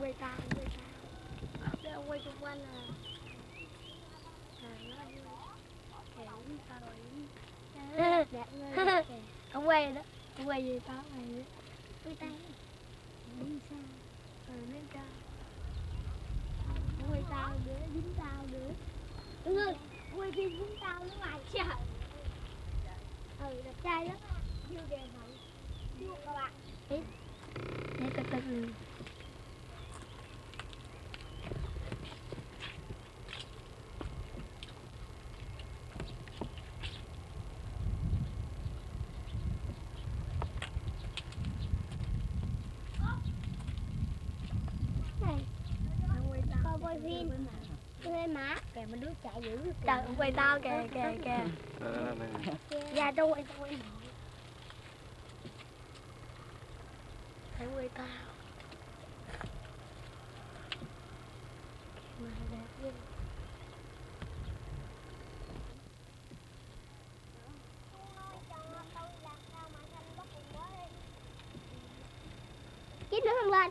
quay tao quay tao để ông quay xung quanh à à nó đi kẻ cũng sao rồi đẹp ông quay đó ông quay gì tao? Này quay tay. Đi sao? Rồi lên cao quay tao nữa dính tao nữa đúng rồi quay phim dính tao nữa mày trời ừ đẹp trai lắm. Đẹp hả yêu các bạn. Để từ từ này phim quay má. Kìa mình đứa chạy dữ trời ông quay tao kìa kìa kìa. đó. dạ đâu quay tao quay phải quay tao mà đẹp ghê Chít nữa không lên.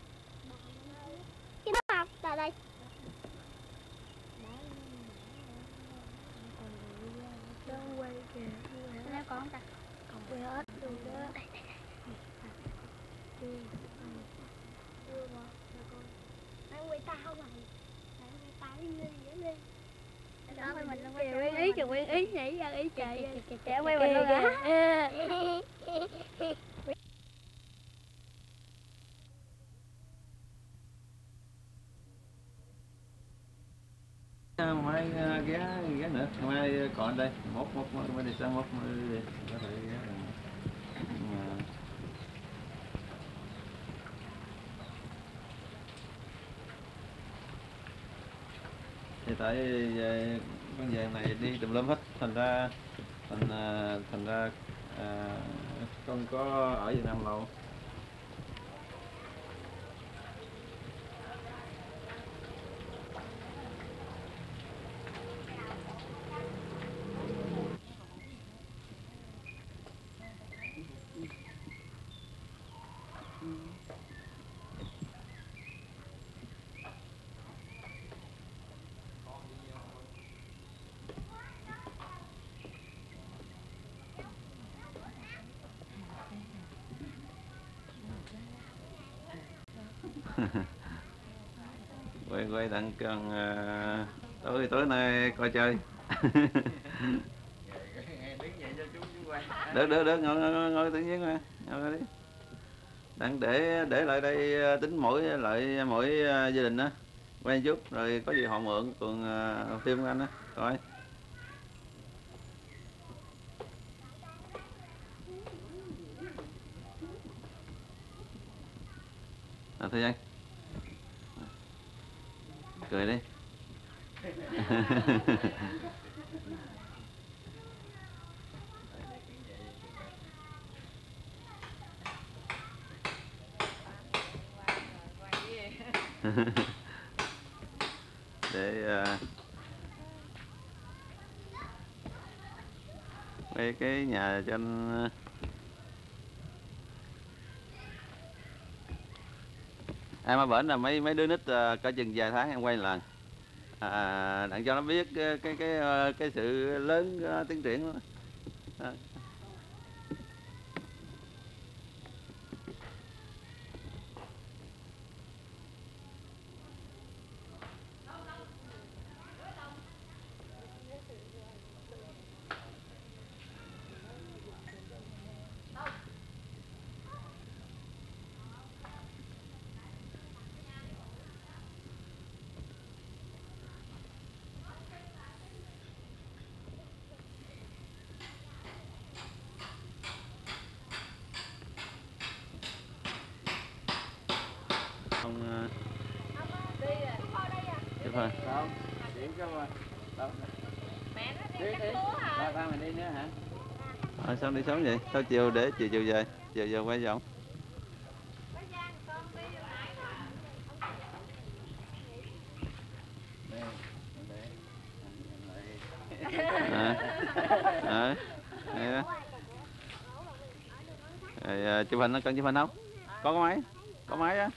Chít nữa không? Tại đây Đang quay kìa nó có không ta? Còn quê hết luôn đó Đây đây đây Chưa Chưa con Đang quay tao mày Đang quay tao đi lên dễ lên đó mình mình quay ý kìa nguyên ý nhảy ra ý trời trẻ quay mình luôn hả À, mai à, ghé ghé nữa mai còn đây. Mốt mốt mốt đi sang mốt mới đi có thể ghé mà thì tại về con vàng này đi tùm lum hết. Thành ra thành ờ, thành ra ờ, à, không có ở Việt Nam lâu. Quay tặng cần uh, tối tối nay coi chơi. Đỡ đỡ đỡ ngồi ngồi, ngồi tự nhiên mà ngồi đi. Đang để để lại đây ờ, tính mỗi lại mỗi ờ, gia đình á quen chút rồi có gì họ mượn còn uh, phim của anh á coi. À, thời gian cười đi. Để uh, mấy cái nhà cho anh ờ, À, em ở bển là mấy mấy đứa nít ờ, à, cỡ chừng vài tháng em quay lần à, à, đặng cho nó biết cái cái cái, ờ, cái sự lớn ờ, tiến triển đó. À. Ông ờ, chụp thôi Đâu? Điểm cho mà. Đâu? mẹ nó Đi đi đi. cắt lúa hả Ba ba mình đi nữa hả? à, sao đi sớm vậy? Sao chiều để chiều chiều về? Chiều giờ quay vòng. À, à, rồi chụp hình nó cần chụp hình không? Có có máy? Có máy á?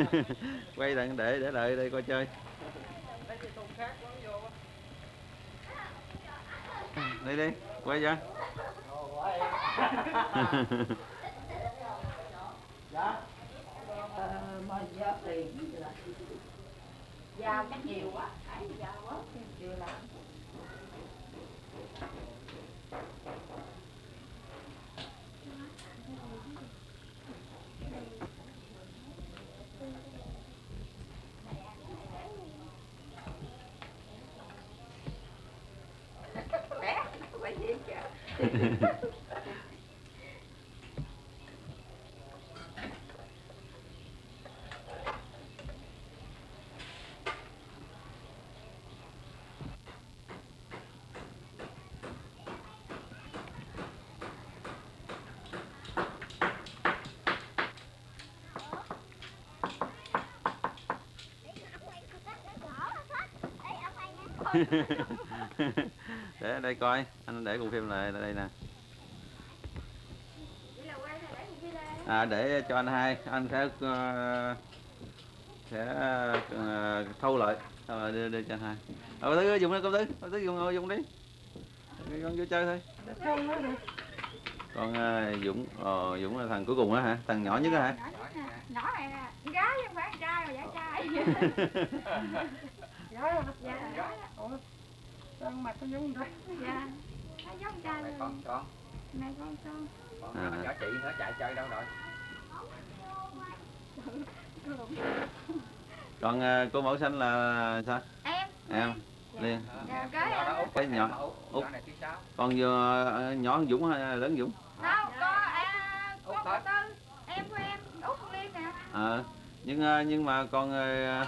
quay đặng để để lại đây coi chơi. Đi đi quay ra mà giờ tiền giao cái nhiều quá ấy giao quá chưa làm bé phải gì kìa để đây coi anh để cùng phim lại đây nè. À để cho anh hai anh sẽ ờ, sẽ ờ, thâu lại. Rồi đưa, đưa cho anh hai. Ờ thứ dùng đi công tứ. Công tứ dùng dùng đi. Con vô chơi thôi. Con ờ, dũng ờ, dũng là thằng cuối cùng á hả? Thằng nhỏ nhất á hả? Nhỏ này nè gái chứ không phải trai mà giả trai Ủa, con mặt con giống thôi. dạ. Nó giống con trai này luôn. con con. Này con con. Con À. nhỏ chị nó chạy chơi đâu rồi? Còn ờ, cô mẫu xanh là sao? Em. Em. Liên. Dạ cái nhỏ đó em. Út. Cái nhỏ- út sáu còn vừa nhỏ hơn dũng hay lớn dũng? Đâu có à, Út con thôi. cô tư. Em của em út con liên nè. Ờ nhưng ờ, nhưng mà còn ờ,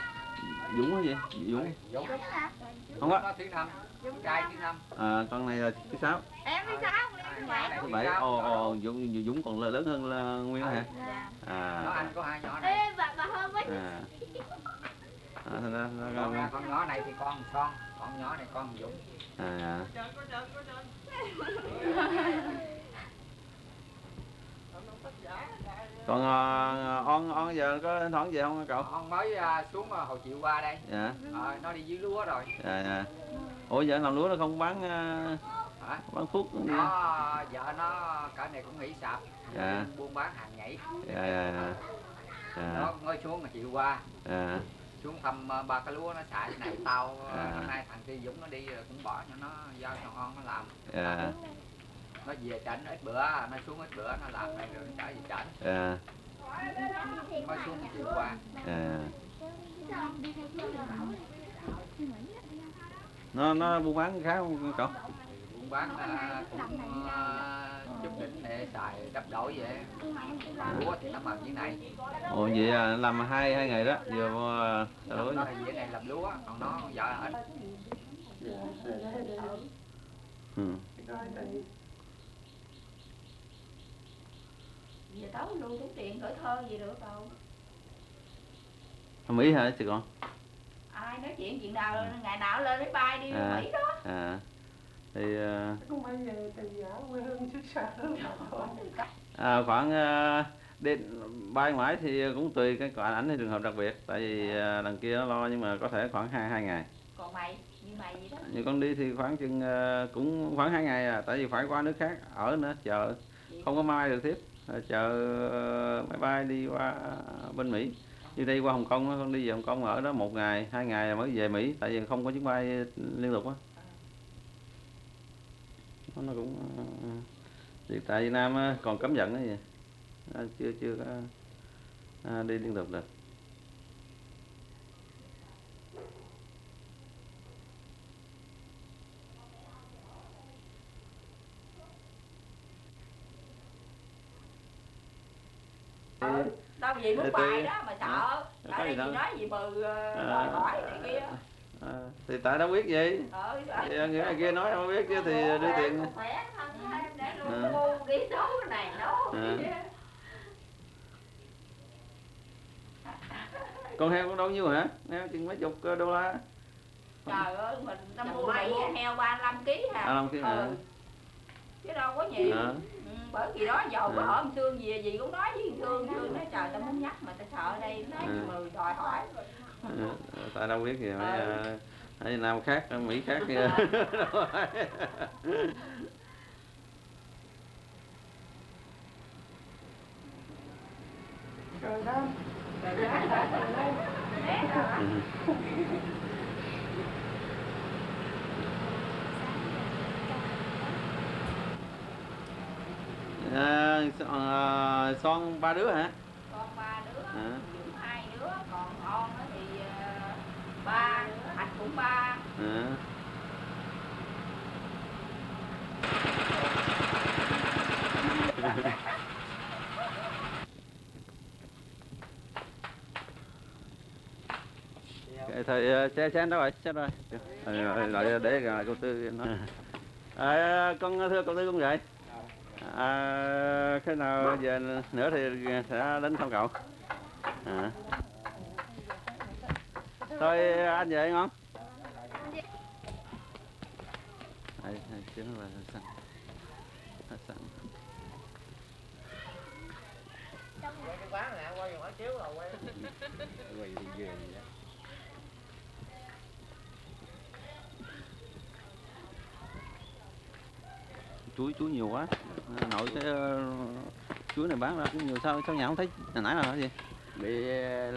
dũng cái gì? Dũng. Dũng không á nó thứ năm. Trai thứ năm. À, con này là thứ sáu. Em thứ sáu thứ bảy. Ồ ồ dũng dũng còn lớn hơn là nguyên hả? Dạ. Nó à anh có hai nhỏ này. Ê, bà, bà hơn với à. À, ra- ra- con, con nhỏ này thì con son con nhỏ này con dũng. À còn ờ, on on giờ có thoảng về không cậu? Con mới à, xuống à, hồi chiều qua đây. Dạ. Ờ, nó đi dưới lúa rồi. Dạ dạ. Ủa giờ làm lúa nó không bán ờ, hả? bán thuốc đi nó vợ nó cả này cũng nghỉ sạp. Dạ. buôn bán hàng nhảy. Dạ dạ dạ. Dạ. Nó mới xuống mà chiều qua. Dạ. Xuống thăm ờ, ba cái lúa nó xài cái này tao ờ, À. hôm nay thằng kia Dũng nó đi rồi cũng bỏ cho nó giao cho con nó làm. Dạ nó về trển ít bữa nó xuống ít bữa nó làm này rồi nó trở về trển dạ mới xuống chiều qua. Dạ nó nó buôn bán khá không cậu? Buôn bán ờ, cũng ờ, chút đỉnh để xài đắp đổi vậy. Lúa thì nó bằng dưới này. Ồ vậy à, làm hai hai ngày đó vừa mua xà lúa nó thì dưới này làm lúa còn nó vợ ít. Ừ. về tối luôn tính tiền gửi thơ gì được đâu. Ở Mỹ hả chị con? Ai nói chuyện chuyện nào ngày nào lên máy bay đi À. Mỹ đó. à. Thì ờ, Không phải về từ ở quê hương xứ sở. à, khoảng ờ, đi bay mãi thì cũng tùy cái còn ảnh thì trường hợp đặc biệt. Tại vì ờ, đằng kia nó lo nhưng mà có thể khoảng hai hai ngày. Còn mày như mày gì đó. Như con đi thì khoảng chừng ờ, cũng khoảng hai ngày à tại vì phải qua nước khác ở nữa chờ. Không có mai được tiếp Ờ, Rồi chờ máy bay đi qua bên Mỹ. Như đi qua Hồng Kông con đi về Hồng Kông ở đó một ngày, hai ngày mới về Mỹ, tại vì không có chuyến bay liên tục á. Nó cũng ờ, việc tại Việt Nam còn cấm vận cái gì chưa chưa có ờ, đi liên tục được. Ờ, đâu gì muốn bài đó mà sợ gì đây gì nói gì bừ ờ, À. đòi hỏi này kia à, thì tại đâu biết gì ờ thì người này kia nói không biết chứ thì đưa tiền khỏe thân em để À. ngu đi này cái À. con heo con đâu nhiêu hả heo chừng mấy chục đô la trời ơi mình mua mấy mình mua à? heo 35 kg à 35 kg hả? Ừ. chứ đâu có nhiều à, Ừ, bởi vì đó dầu có À. hổm xương gì gì cũng nói với thương thương nói trời ta muốn nhắc mà ta sợ ở đây nói À. mà đòi hỏi. À, tại đâu biết gì mấy à, hay nam khác mỹ khác kia rồi đó. Rồi đó Né rồi. Ừ. à, son, ba đứa hả? Con ba đứa À. Dũng hai đứa còn on á thì ờ, ba Thạch cũng ba. À. Ờ, xe xe đâu rồi xe rồi. Rồi lại để cô tư nói. À, con thưa cậu tư cũng vậy à, khi nào về nữa thì sẽ đến thăm cậu. À. thôi anh về ngon. Đây chứ là xăng. Xăng. Quán nè qua quán chiếu rồi quay. Quay đi về chuối chuối nhiều quá. Nội cái ờ, chuối này bán ra cũng nhiều sao sao nhà không thấy? Hồi nãy là cái gì? Bị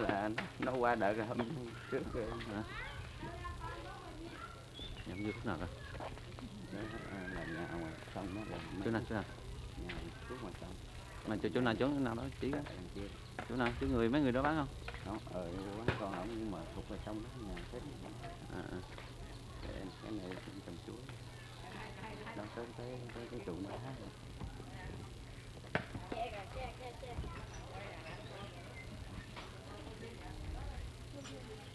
là nó qua đợt hôm trước rồi. à. nhầm như lúc nào rồi? À, là nhà ngoài sông nó là chỗ nào chỗ nào? nhà trước ngoài sông. Mà chỗ chỗ nào chỗ nào đó chỉ cái chỗ nào? Chỗ người mấy người đó bán không? Không ở quán con ổng nhưng mà thuộc vào sông đó nhà thế à, à. cái cái này trồng chuối tới tới tới cái trụ đá Thank you.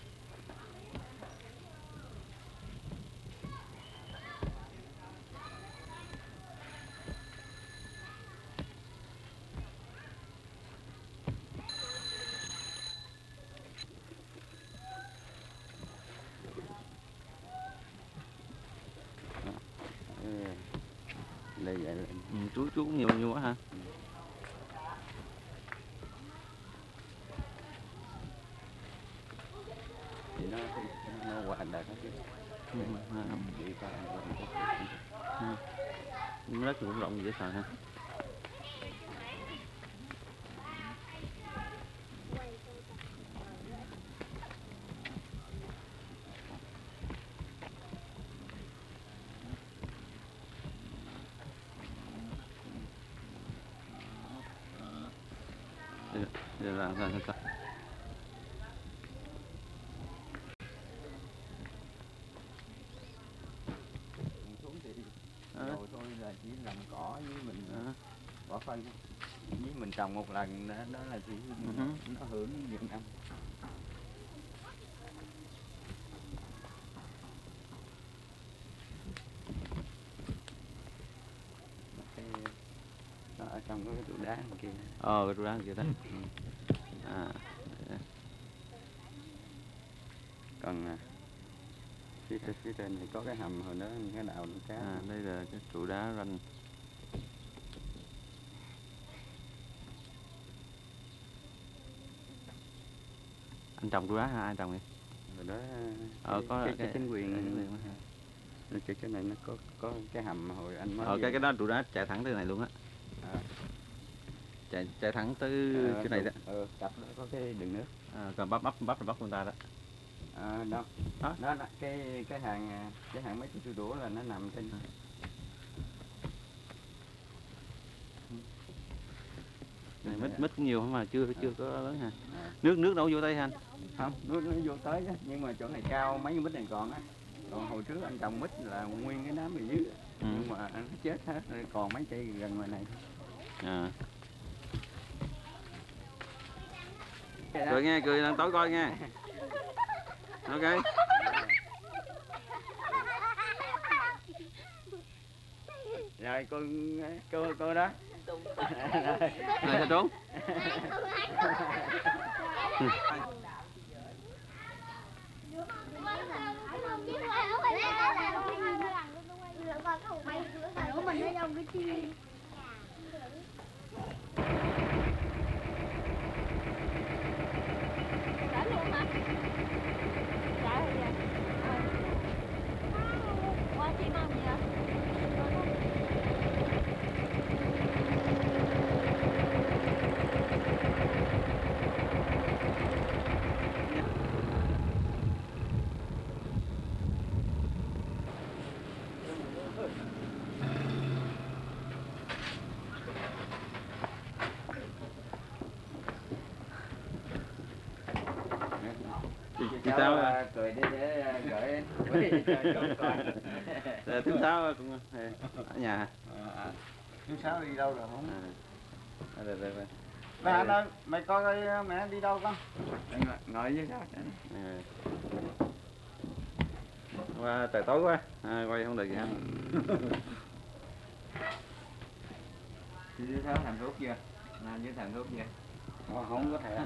Đây vậy là ừ, chuối chuối cũng nhiều nhiều quá ha. Thì nó nó bị qua đất cũng rộng dễ xài ha xuống thì À. rồi thôi là chỉ làm cỏ với mình à, bỏ phân với mình trồng một lần đó, đó là chỉ Ừ. nó hưởng nhiều năm ở trong cái trụ đá kia. Ờ cái trụ đá kia đó ừ. à còn à, phía trên phía trên thì có cái hầm hồi đó cái đào cá. À đây là cái trụ đá ranh. Anh trồng trụ đá hả? Ai trồng vậy? Rồi đó ờ cái- có cái, cái, cái chính quyền hả? cái, cái này nó có có cái hầm hồi anh mới ờ cái cái đó trụ đá chạy thẳng tới này luôn á. À. chạy chạy thẳng tới Ờ, cái này đó. Ờ, cặp đó có cái đường nước. À, còn bắp bắp bắp là bắp con ta đó à, đó Hả? đó là cái cái hàng à, cái hàng mấy cái chú đũa là nó nằm trên này. Mít mít nhiều mà chưa chưa có lớn ha nước nước đâu vô ha anh? Không nước nó vô tới á nhưng mà chỗ này cao mấy cái mít này còn á. Còn hồi trước anh trồng mít là nguyên cái đám ở dưới. Ừ. nhưng mà nó chết hết rồi còn mấy cây gần ngoài này. À. cười nghe cười lên tối coi nghe ok. Rồi, cô cô cô đó. Rồi, sao trốn của mình ở trong cái chi Đã luôn hả? Dạ rồi dạ. Qua chị mong gì ạ? Chị Cháu, sao à, cười để để à, gửi à, thứ sáu cũng ở nhà? À, chú sáu đi đâu rồi không à. À, rồi, rồi, rồi. Nè anh ơi, mày coi coi mẹ đi đâu con? Ngồi, ngồi đó. À. qua trời tối quá à, quay không được gì hết Chú sáu thằng thuốc chưa? Làm với thằng thuốc chưa? Không, không có thể.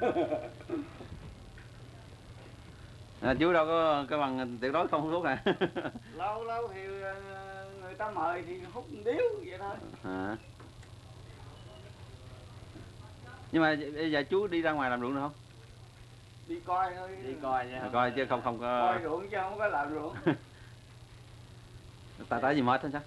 à, chú đâu có cái bằng tuyệt đối không hút thuốc à lâu lâu thì ờ, người ta mời thì hút điếu vậy thôi. à. nhưng mà bây giờ chú đi ra ngoài làm ruộng được không Đi coi thôi. đi coi coi chứ không không có Coi ruộng chứ không có làm ruộng. tại tại gì mệt hay sao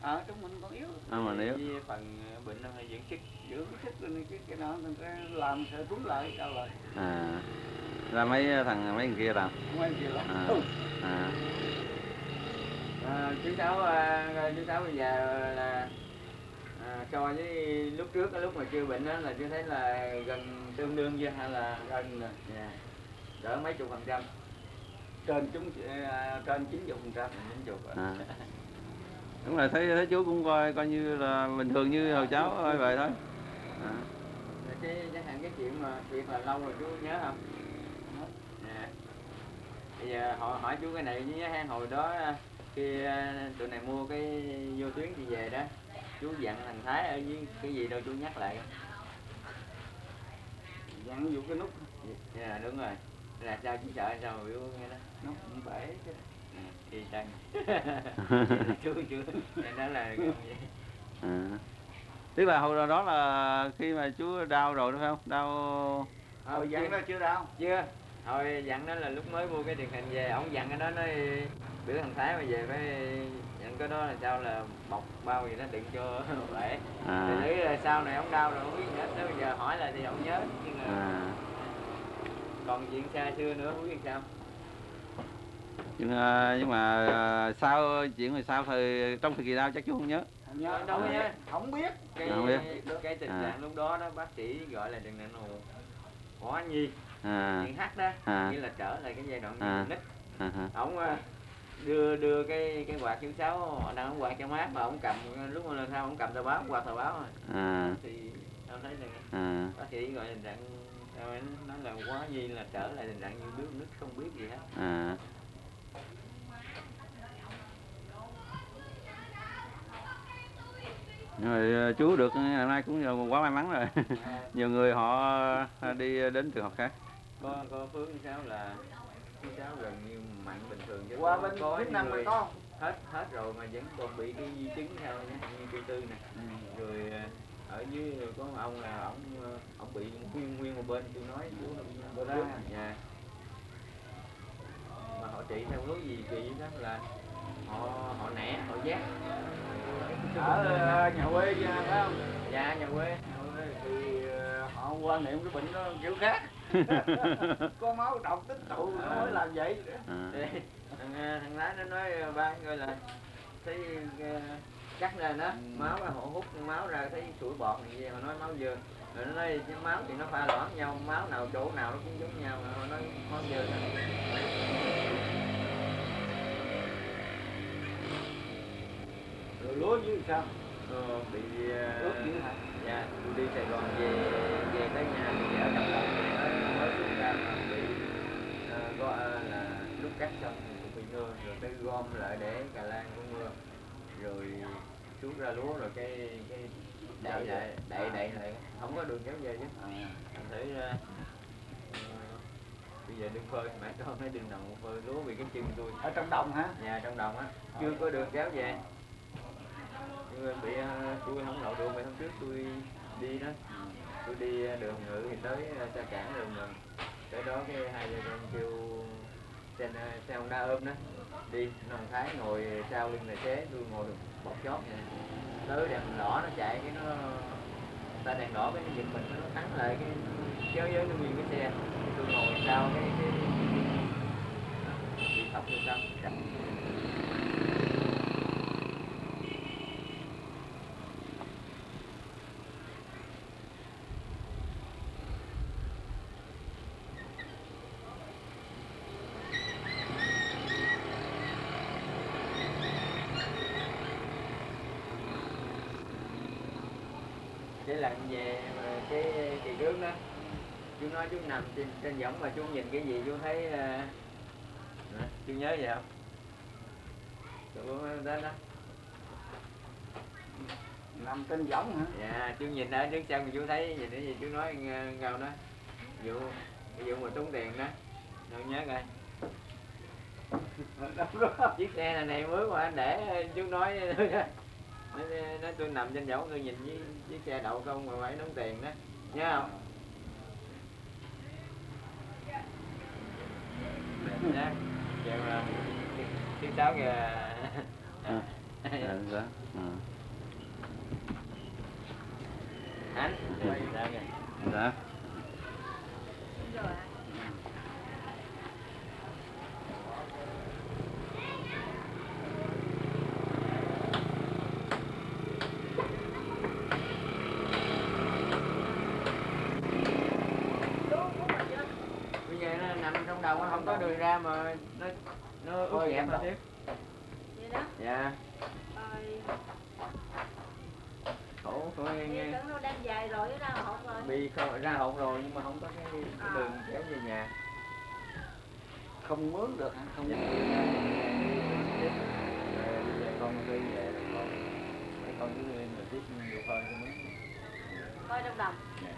Ờ, chúng mình còn yếu. À, mà yếu. Vì phần ờ, bệnh nó hay dưỡng sức, dưỡng sức rồi này, cái cái đó mình làm sẽ đúng lại sao lại. à là mấy thằng mấy thằng kia làm ai gì làm. à, à. À, chú sáu à, chú sáu bây giờ là à, so với lúc trước lúc mà chưa bệnh đó là chú thấy là gần tương đương chưa hay là gần rồi dạ. đỡ mấy chục phần trăm trên chúng à, trên chín chục phần trăm chín chục à. đúng là thấy thấy chú cũng coi coi như là bình thường như hồi cháu ơi vậy thôi à. cái chẳng hạn cái chuyện mà chuyện là lâu rồi chú nhớ không dạ. bây giờ họ hỏi chú cái này với hang hồi đó khi à, tụi này mua cái vô tuyến đi về đó chú dặn thằng thái ở dưới cái gì đâu chú nhắc lại. Dặn vô cái nút. Dạ đúng rồi. Là sao chú sợ sao mà biểu nghe đó? Nút cũng bể chứ. À, thì chăng chú chú nên đó là vậy. à. tức là hồi đó là khi mà chú đau rồi đúng không? Đau Hồi dặn đó chưa đâu chưa hồi dặn đó là lúc mới mua cái truyền hình về ông dặn cái đó nói biểu thằng thái mà về phải dặn cái đó là sao là bọc bao gì đó đừng cho bể à. thì là sau này ông đau rồi không biết gì hết nếu bây giờ hỏi lại thì ông nhớ nhưng mà à. còn chuyện xa xưa nữa không biết sao nhưng, à, nhưng mà à, sau chuyện rồi sau thời trong thời kỳ đau chắc chú không nhớ không nhớ đâu À. nhớ không biết cái Không biết. cái tình À. trạng lúc đó đó bác sĩ gọi là đừng nặng hồ có nhi à. hát đó À. như là trở lại cái giai đoạn À. nít à, à. ông à, đưa đưa cái cái quạt chú sáu đang ông quạt cho mát mà ông cầm lúc mà lên sau ông cầm tờ báo quạt tờ báo rồi à. thì ông thấy là à. bác sĩ gọi là tình trạng sao ấy, nói là quá nhi là trở lại tình trạng như nước nít không biết gì hết à. Mà à, chú được ngày nay cũng quá may mắn rồi nhiều người họ à, đi đến trường học khác có có phước chú sáu là chú sáu gần như mạnh bình thường chứ qua có- bên có Việt Nam người có hết hết rồi mà vẫn còn bị cái di chứng theo như cây tư nè. Rồi à, ở dưới có một ông là ông ông bị nguyên nguyên một bên tôi nói chú nó ra. nhà mà họ trị theo lối gì kỳ đó là họ họ nẻ họ giác. Ở ờ, nhà quê phải không? Dạ nhà quê. Nhà quê thì ờ, họ quan niệm cái bệnh đó kiểu khác có máu độc tích tụ nó mới làm vậy à. Thì thằng à, thằng lái nó nói à, ba gọi là thấy à, cắt ra đó Ừ. máu họ hút máu ra thấy sủi bọt này kia họ nói máu dơ rồi nó nói cái máu thì nó pha loãng nhau máu nào chỗ nào nó cũng giống nhau họ nói máu đó. rồi lúa dưới sao Ờ, bị ướt dữ hả dạ đi Sài Gòn về về tới nhà thì ở trong lòng thì mới mới rút ra mà bị uh, go, à, là lúc cắt xong cũng bị mưa rồi tới gom lại để cà lan của mưa rồi xuống ra lúa rồi cái cái đậy lại. đậy đậy lại. Không có đường kéo về chứ. À. thành thử ra ờ, bây giờ đừng phơi mẹ con nói đừng nằm phơi lúa vì cái chân tôi. Ở trong đồng hả? Nhà trong đồng á. Chưa có đường kéo về Nhưng mà bị ờ, tôi không lộ đường mấy hôm trước tôi đi đó. Tôi đi ờ, đường ngự thì tới ờ, xa cảng đường ngự. Tới đó cái hai vợ chồng kêu xe ờ, xe Honda ôm đó. Đi nòng thái ngồi sau lưng tài xế tôi ngồi được bọc chót này tới đèn đỏ nó chạy, cái nó, ta đèn đỏ cái nó giật mình nó thắng lại, cái kéo với nó nguyên cái xe. Tôi ngồi sau cái cái bị thọc vô sau cái lần về mà cái kỳ trước đó. Chú nói chú nằm trên trên võng mà chú nhìn cái gì chú thấy uh, chú nhớ gì không? Chú đó đó? Nằm trên võng hả? Dạ chú nhìn ở trước chân mà chú thấy nhìn cái gì chú nói ng- ngao đó. Vụ vụ mà tốn tiền đó. Đâu nhớ coi. Chiếc xe này này mới mà anh để chú nói nói, nói tôi nằm trên võng tôi nhìn với chiếc xe đậu không mà phải đóng tiền đó nhớ không Mệt nhá kêu là thứ sáu kìa À. Đó. Ờ. anh Dạ. rồi ạ. bây giờ nó nằm trong đầu nó không có đường ra mà nó nó ướt nhẹp thôi tiếp vậy đó. Dạ. Rồi. Khổ khổ nghe nó đang dài rồi ra hột rồi. Bị không ra hộp rồi nhưng mà không có cái, cái À. đường kéo về nhà. Không mướn được hả không. Rồi bây giờ con đi về rồi con mấy con cứ lên rồi tiếp nhiều phơi cho mấy coi trong đồng. Dạ.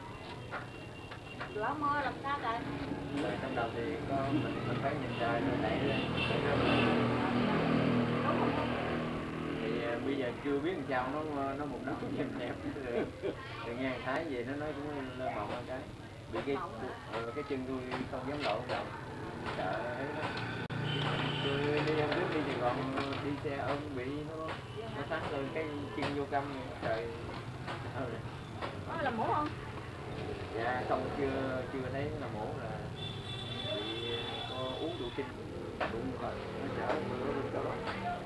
Lỡ mưa làm sao trời trong đầu thì con mình mình phải nhìn trời rồi đẩy lên. Thì à, bây giờ chưa biết làm sao nó nó một đống đẹp. Rồi, rồi nghe thái về nó nói cũng lên mộng một cái. Bị cái ừ, cái chân tôi không dám lộ đầu sợ ấy đó tôi đi hôm trước đi Sài Gòn đi xe ôm bị nó nó thắng lên cái chân vô căm trời. Có là mũ không dạ không chưa chưa thấy là mổ là bị có uống rượu kinh đúng rồi nó chở bữa bên đó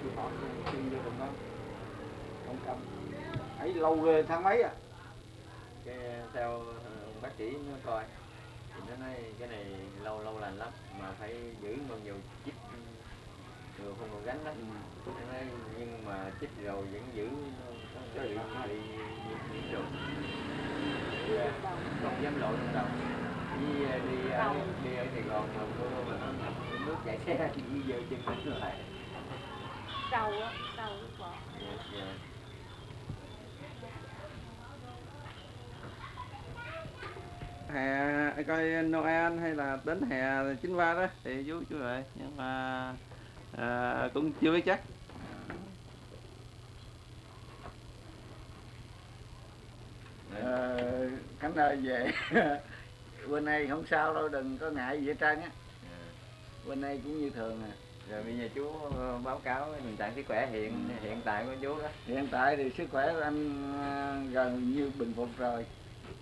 tôi hỏi xin vô đồng đó. Không cầm ấy lâu ghê tháng mấy à? Cái theo ờ, bác sĩ nó coi thì nó nói cái này lâu lâu lành lắm mà phải giữ bao nhiêu chích người không còn gánh đó. Nó nói nhưng mà chích rồi vẫn giữ nó có bị bị nhiễm trùng không dám lộ trong đầu đi ờ, đi ở, đi ở Sài Gòn mà mưa mà nó ngập nước chạy xe thì đi giờ chân nó lại trầu á bỏ. Dạ, dạ. hè coi Noel hay là đến hè chính qua đó thì chú chú lại nhưng mà à, cũng chưa biết chắc ờ, khánh ơi về. Bên đây không sao đâu đừng có ngại gì hết trơn á. Bên đây cũng như thường à. Rồi bây giờ chú ờ, báo cáo tình trạng sức khỏe hiện hiện tại của chú đó. Hiện tại thì sức khỏe của anh ờ, gần như bình phục rồi.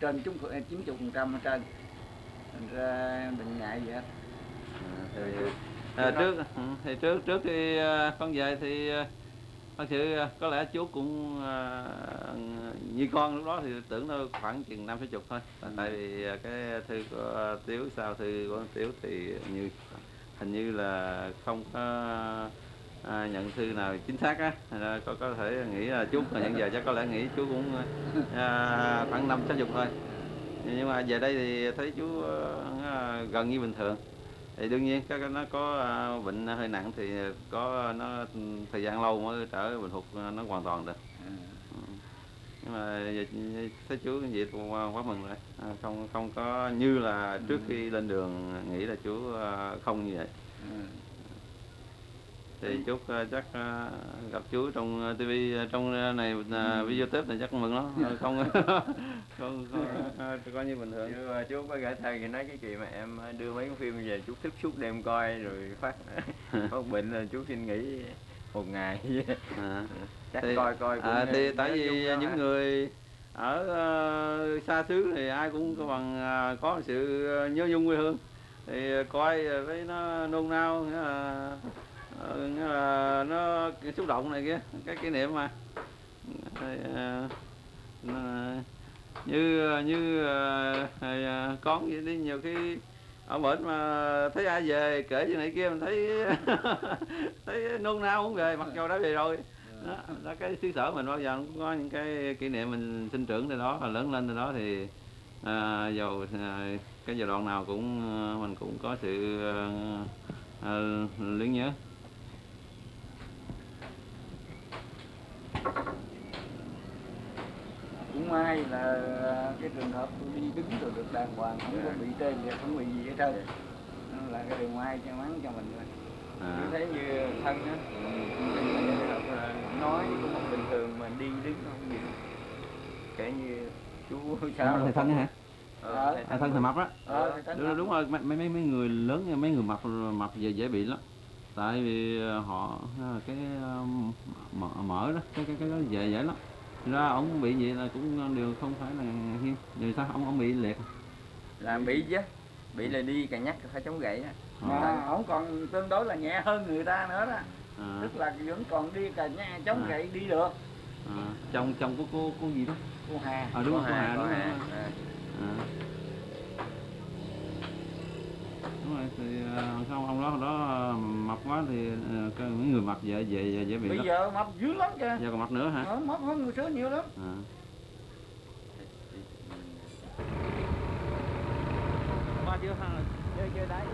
Trên chúng chín chục phần trăm trơn. Thành ra đừng ngại gì hết. À, thì à, trước ừ, thì trước trước khi con về thì thật sự à, có lẽ chú cũng à, như con lúc đó thì tưởng nó khoảng chừng năm sáu chục thôi. Tại tại vì à, cái thư của tiếu sau thư của tiếu thì như hình như là không có à, nhận thư nào chính xác á. Có có thể nghĩ là chú là hiện giờ chắc có lẽ nghĩ chú cũng à, khoảng năm sáu chục thôi. Nhưng mà về đây thì thấy chú à, gần như bình thường thì đương nhiên các nó có à, bệnh hơi nặng thì có nó thời gian lâu mới trở bình phục à, nó hoàn toàn được. Ừ. nhưng mà thấy chú gì quá, mừng rồi. À, không không có như là trước khi lên đường nghĩ là chú à, không như vậy. Ừ. thì chúc à, chắc à, gặp chú trong tivi trong này à, video tết này chắc mừng lắm. Không không không à, coi như bình thường. Chứ, à, chú có gửi thầy thì nói cái chuyện mà em à, đưa mấy cái phim về chú thức suốt đêm coi rồi phát phát bệnh là chú xin nghỉ một ngày. À. chắc thì, coi coi cũng à, thì tại vì những ha. người ở ờ, xa xứ thì ai cũng có bằng à, có sự nhớ nhung quê hương. Thì coi thấy nó nôn nao nghĩa là, nghĩa là nó xúc động này kia cái kỷ niệm mà. Thì, ờ, à, nó- như như ờ, ờ, con vậy đi nhiều khi ở bển mà thấy ai về kể chuyện này kia mình thấy thấy nôn nao muốn về mặc dù đã về rồi. Đó, đó cái xứ sở mình bao giờ cũng có những cái kỷ niệm mình sinh trưởng từ đó và lớn lên từ đó thì à, dầu à, cái giai đoạn nào cũng mình cũng có sự à, à, luyến nhớ. Cũng may là cái trường hợp tôi đi đứng rồi được đàng hoàng không có bị tê liệt không bị gì hết trơn. Là cái điều may cho mắn cho mình rồi. À, thấy như thân á nói cũng không bình thường mà đi đứng không gì. Kể như chú sao thầy thân hả? Ờ, thầy thân thầy mập á. Ờ đúng, đúng rồi mấy mấy mấy người lớn mấy người mập mập về dễ bị lắm. Tại vì ờ, họ ờ, cái ờ, mở, mở đó cái cái cái đó dễ dễ lắm ra ông bị vậy là cũng đều không phải là hiếm vì sao? Ông ông bị liệt là bị chứ. Bị là đi cà nhắc phải chống gậy á. Mà không còn tương đối là nhẹ hơn người ta nữa đó. À, tức là vẫn còn đi cả nhà chống À. gậy đi được. À, chồng chồng của cô cô gì đó? Cô hà. À, đúng rồi cô hà, Hà đúng rồi hà. đúng rồi. À. À. đúng rồi thì ờ, không ông đó đó ờ, mập quá thì ờ, cái người mập dễ dễ dễ, dễ bị bây lắm. giờ mập dữ lắm kìa. Giờ còn mập nữa hả? Ờ, mập hơn người xưa nhiều lắm. À. qua chưa? Ha chưa chưa đáy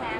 Mẹ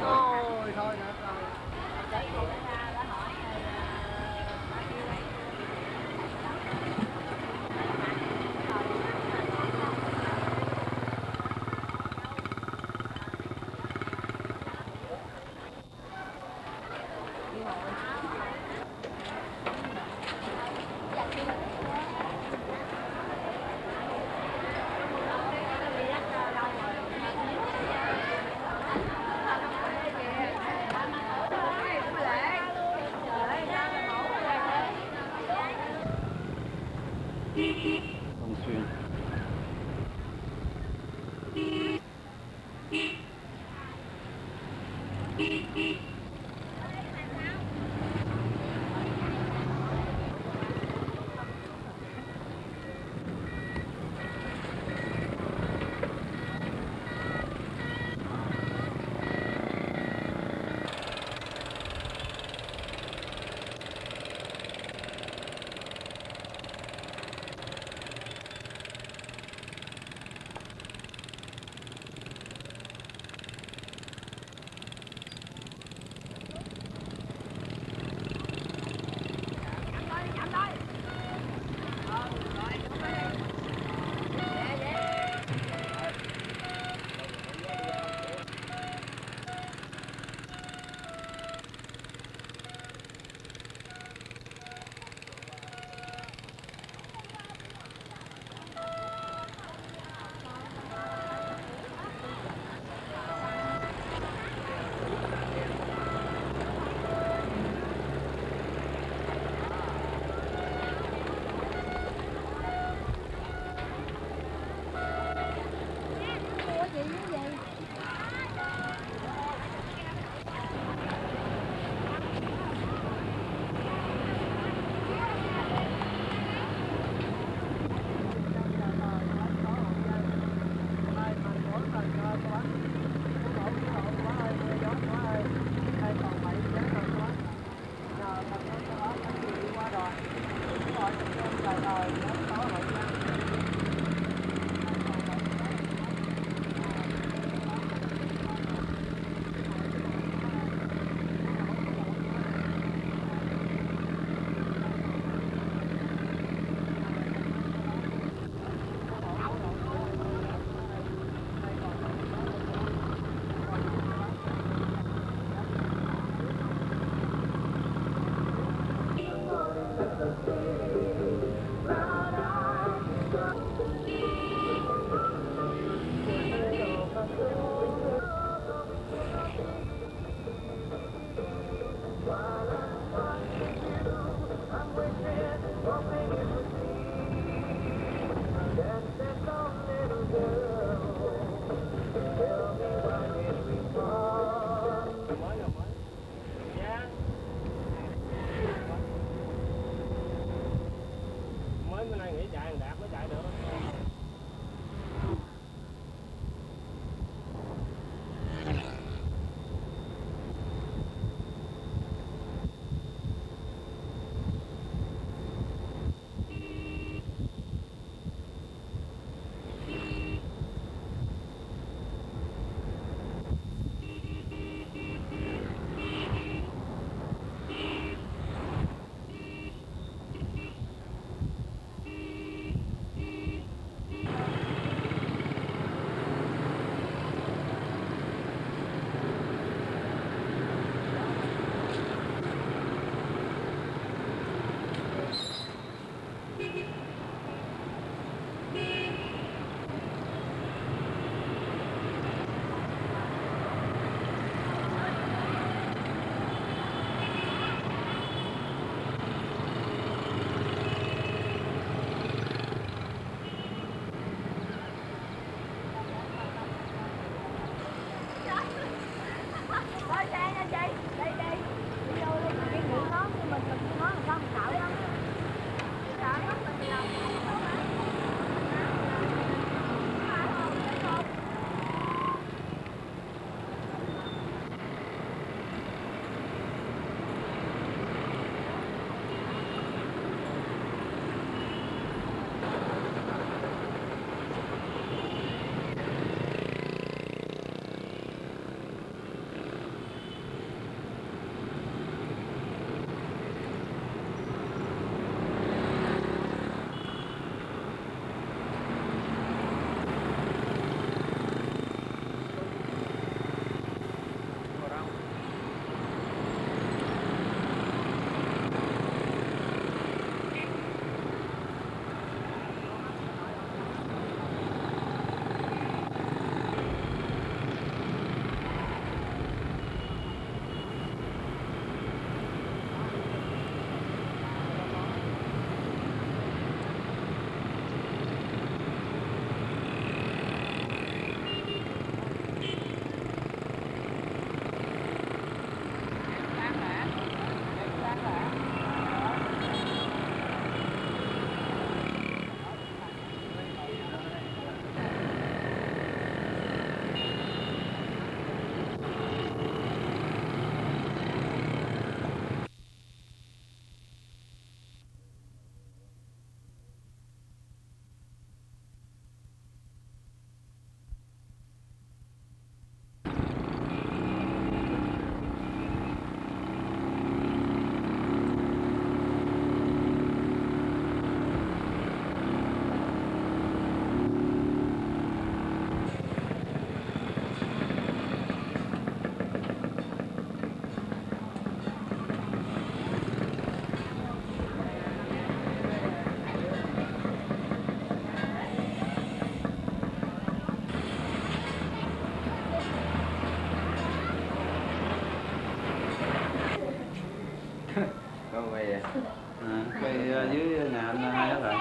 dưới nhà anh hai hết rồi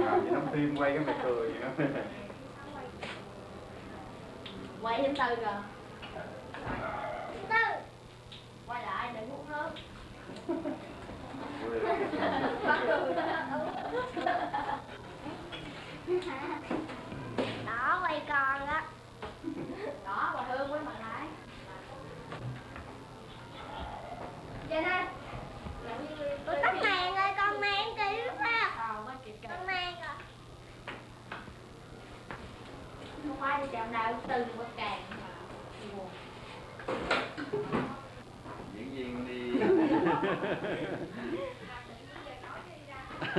làm gì đóng phim quay cái mày cười vậy đó. Quay đến tư rồi.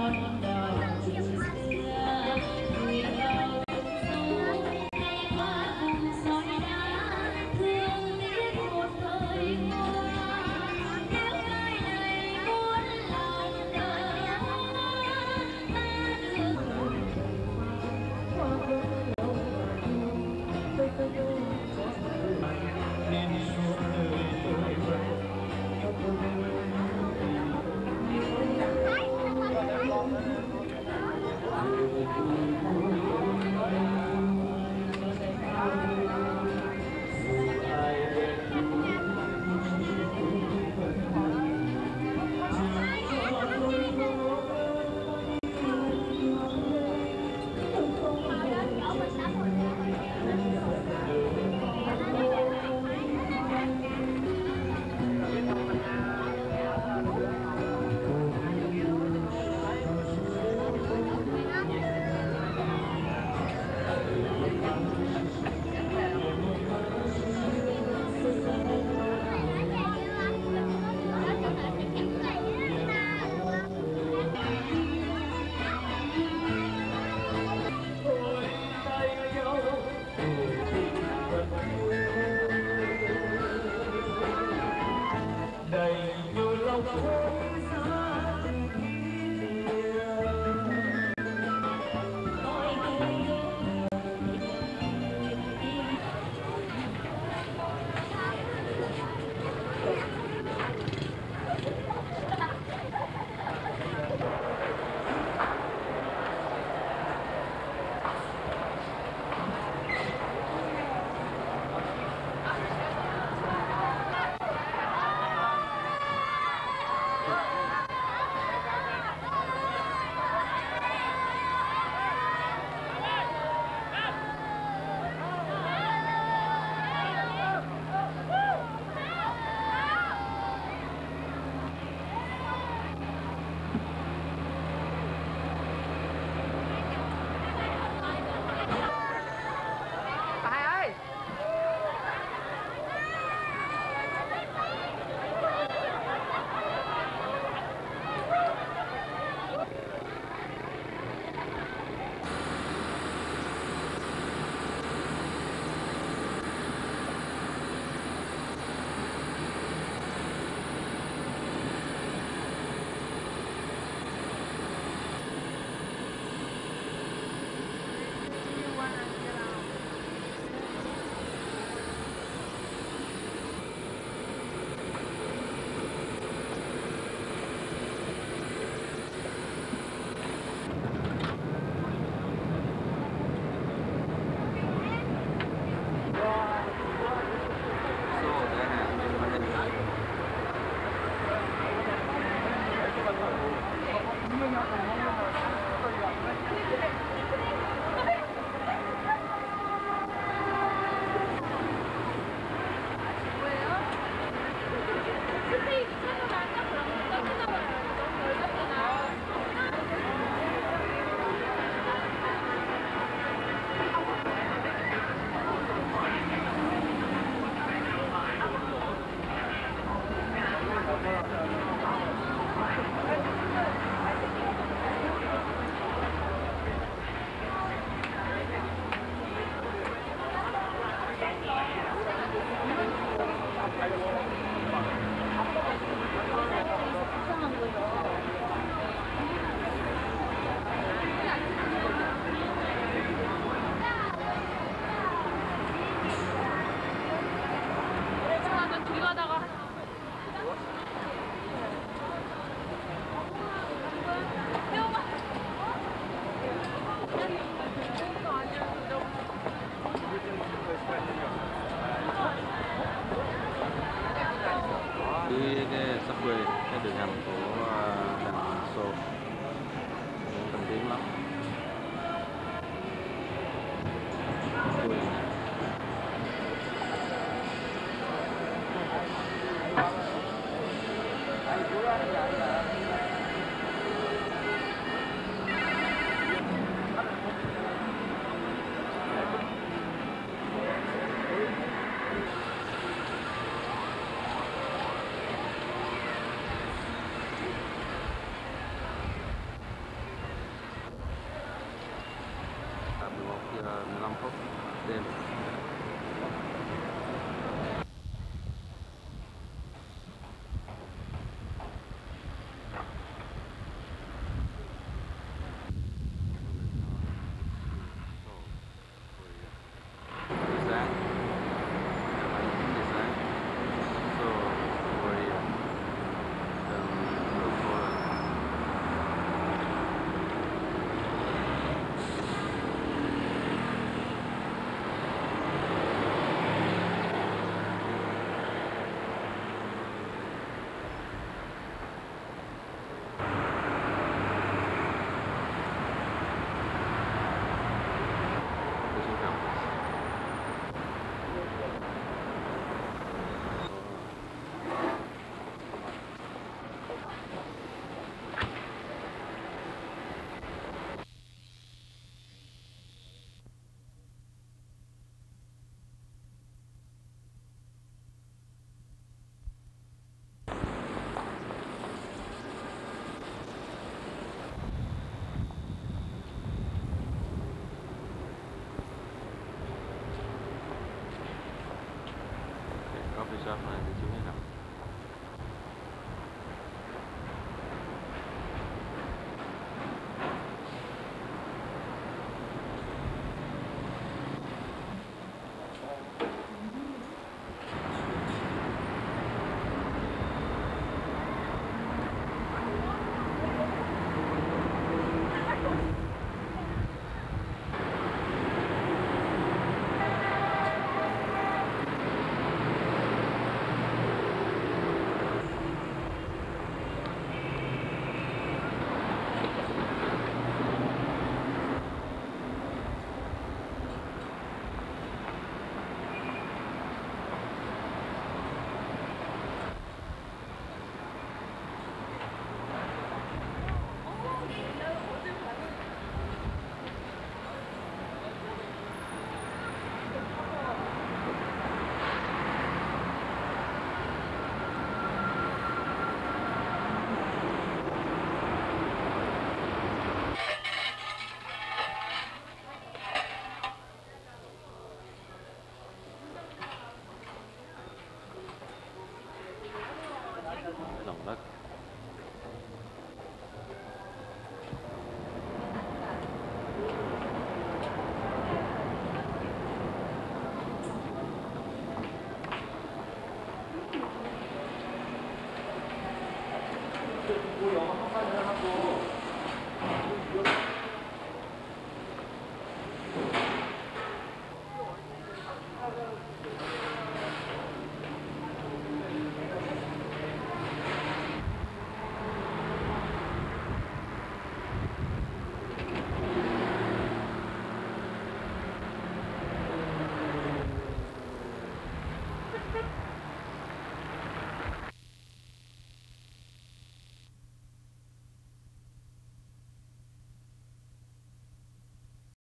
not enough.